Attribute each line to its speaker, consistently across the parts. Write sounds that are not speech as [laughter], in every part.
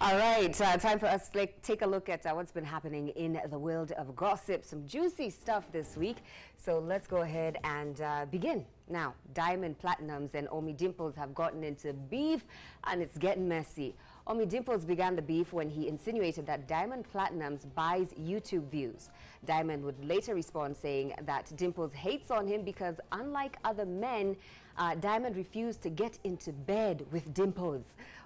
Speaker 1: All right, uh, time for us to like, take a look at uh, what's been happening in the world of gossip. Some juicy stuff this week. So let's go ahead and uh, begin. Now, Diamond Platnumz and Omi Dimpoz have gotten into beef and it's getting messy. Omi Dimpoz began the beef when he insinuated that Diamond Platnumz buys YouTube views. Diamond would later respond saying that Dimpoz hates on him because unlike other men, uh, Diamond refused to get into bed with Dimpoz.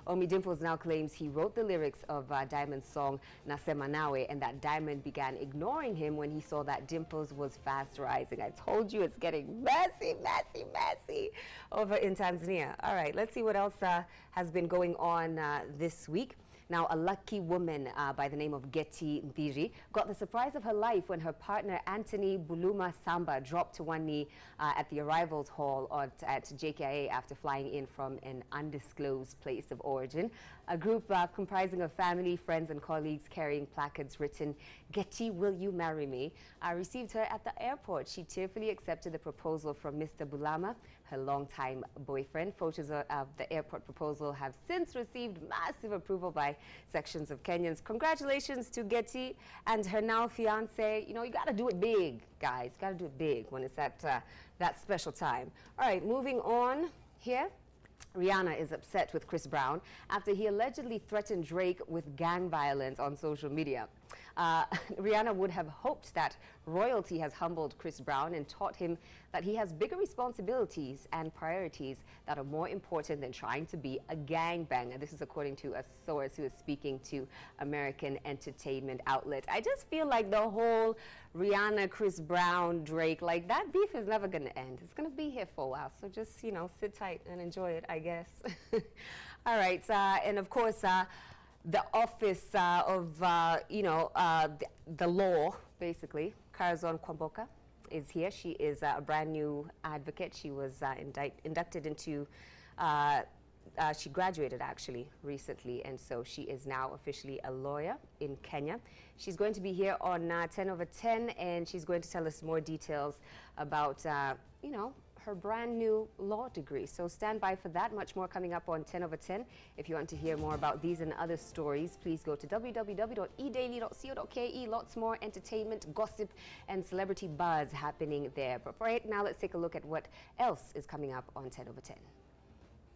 Speaker 1: Omi Dimpoz now claims he wrote the lyrics of uh, Diamond's song Nasema Nawe and that Diamond began ignoring him when he saw that Dimpoz was fast rising. I told you it's getting messy, messy, messy over in Tanzania. All right, let's see what else uh, has been going on uh, this week. Now, a lucky woman uh, by the name of Getty Mbiri got the surprise of her life when her partner Anthony Buluma Samba dropped to one knee uh, at the arrivals hall at, at JKIA after flying in from an undisclosed place of origin. A group uh, comprising of family, friends, and colleagues carrying placards written, Getty, will you marry me? I received her at the airport. She tearfully accepted the proposal from Mr. Bulama, her longtime boyfriend. Photos of the airport proposal have since received massive approval by sections of Kenyans. Congratulations to Getty and her now fiance. You know, you got to do it big, guys. You Got to do it big when it's at uh, that special time. All right, moving on here. Rihanna is upset with Chris Brown after he allegedly threatened Drake with gang violence on social media. Uh, [laughs] Rihanna would have hoped that royalty has humbled Chris Brown and taught him that he has bigger responsibilities and priorities that are more important than trying to be a gangbanger. This is according to a source who is speaking to American entertainment outlet. I just feel like the whole Rihanna, Chris Brown, Drake, like that beef is never going to end. It's going to be here for a while. So just, you know, sit tight and enjoy it, I guess. [laughs] All right. Uh, and of course, uh, the office uh, of, uh, you know, uh, the, the, law, basically, Corazon Kwamboka is here. She is a brand new advocate. She was uh, inducted into, uh, uh, she graduated actually recently, and so she is now officially a lawyer in Kenya. She's going to be here on 10 over 10, and she's going to tell us more details about, you know, her brand new law degree. So stand by for that. Much more coming up on 10 over 10. If you want to hear more about these and other stories, please go to www.edaily.co.ke. Lots more entertainment, gossip, and celebrity buzz happening there. But right now, let's take a look at what else is coming up on 10 over 10.